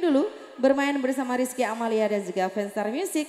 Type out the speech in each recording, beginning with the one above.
dulu bermain bersama Rizky Amalia dan juga Fanstar Music.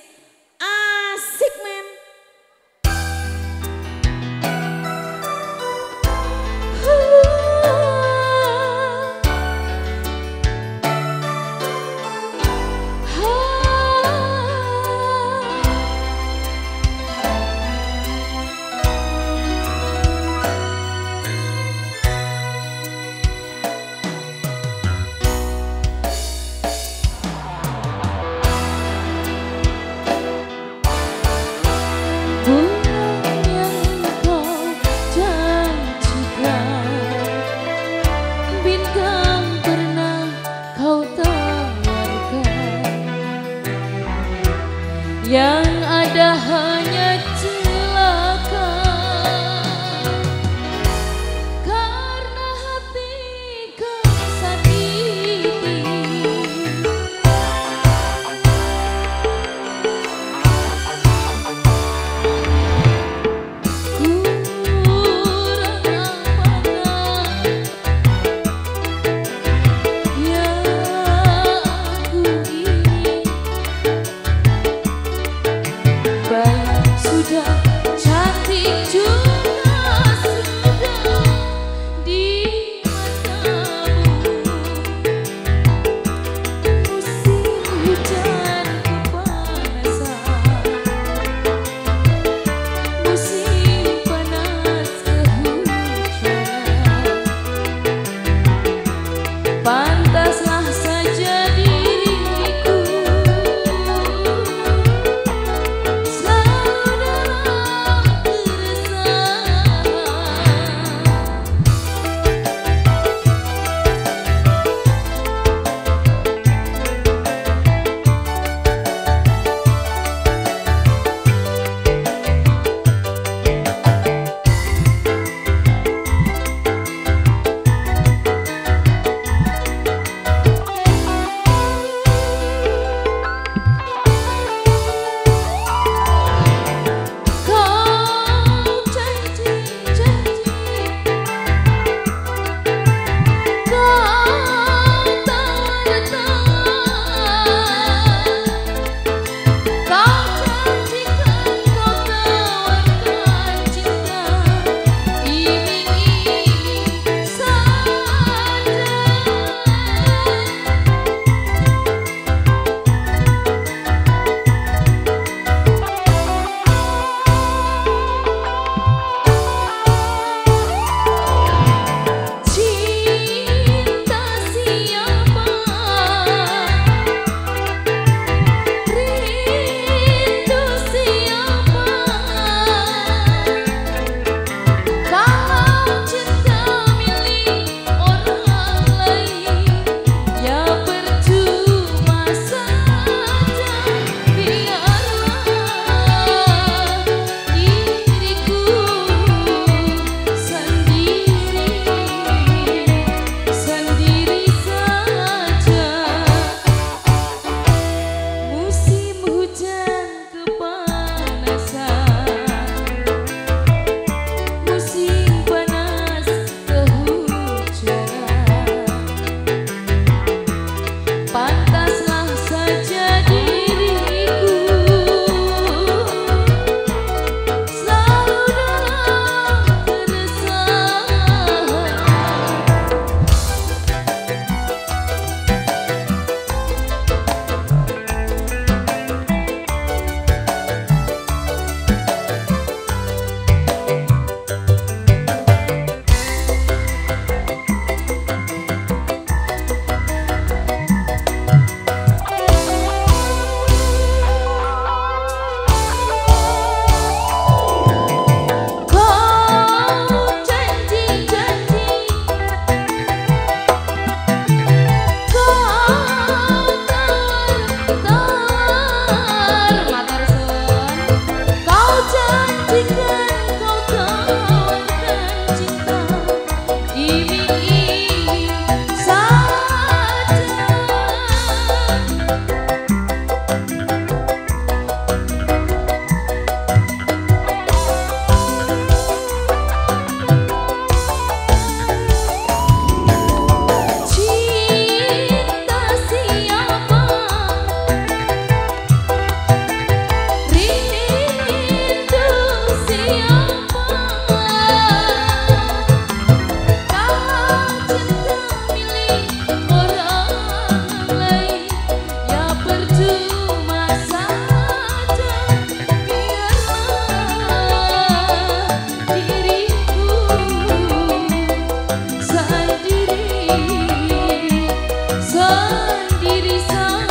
yang ada hanya diri saja